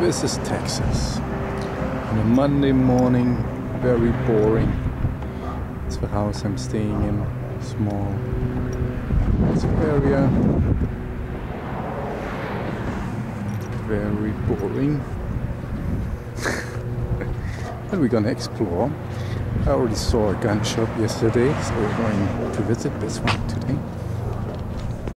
This is Texas. On a Monday morning, very boring. It's the house I'm staying in. Small area. Uh, very boring. but we're gonna explore. I already saw a gun shop yesterday, so we're going to visit this one today.